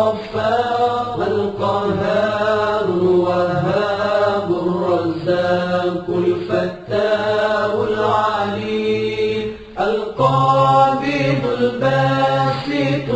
الغفار القهار الوهاب الرزاق العليم القابض الباسط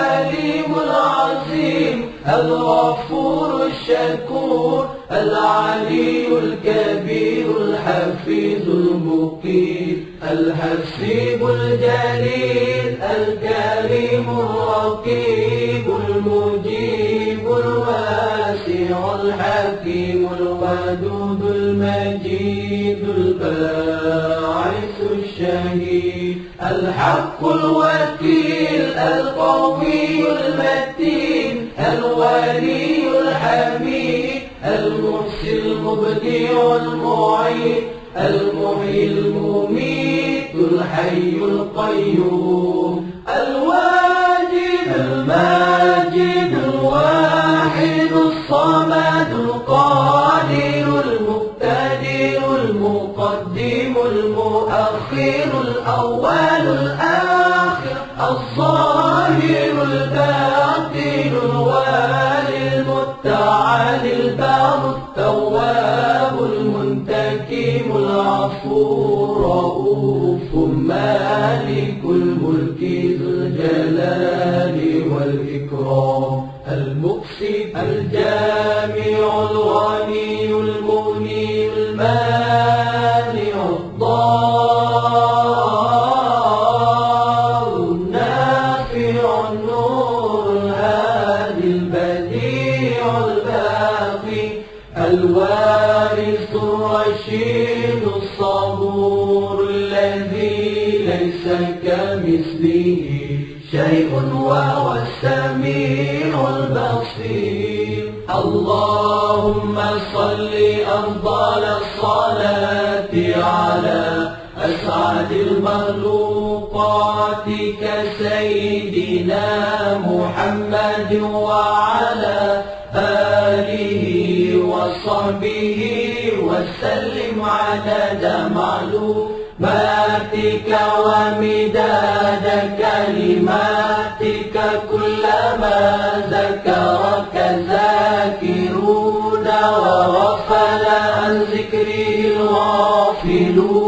العليم العظيم الغفور الشكور العلي الكبير الحفيظ المقيم الحسيب الجليل الكريم الرقيب المجيب الواسع الحكيم الودود المجيد الباعث الشهيد الحق الوكيل القوي المتين الولي الحميد المحسن المبدع المعيد المحيي المميت الحي القيوم الواجد الماجد الواحد الصمد. المؤخر الأول الآخر الظاهر الباطن الوالي المتعال البار التواب المنتكم العفو رؤوف مالك الملك ذو الجلال والإكرام المقسط الجامع الغني المغني المانع الوارث الرشيد الصبور الذي ليس كمثله شيء وهو السميع البصير. اللهم صل أفضل الصلاة على أسعد المخلوقات كسيدنا محمد وعلى عدد معلوماتك ومداد كلماتك كلما ذكرك ذاكرون وغفل عن ذكره الغافلون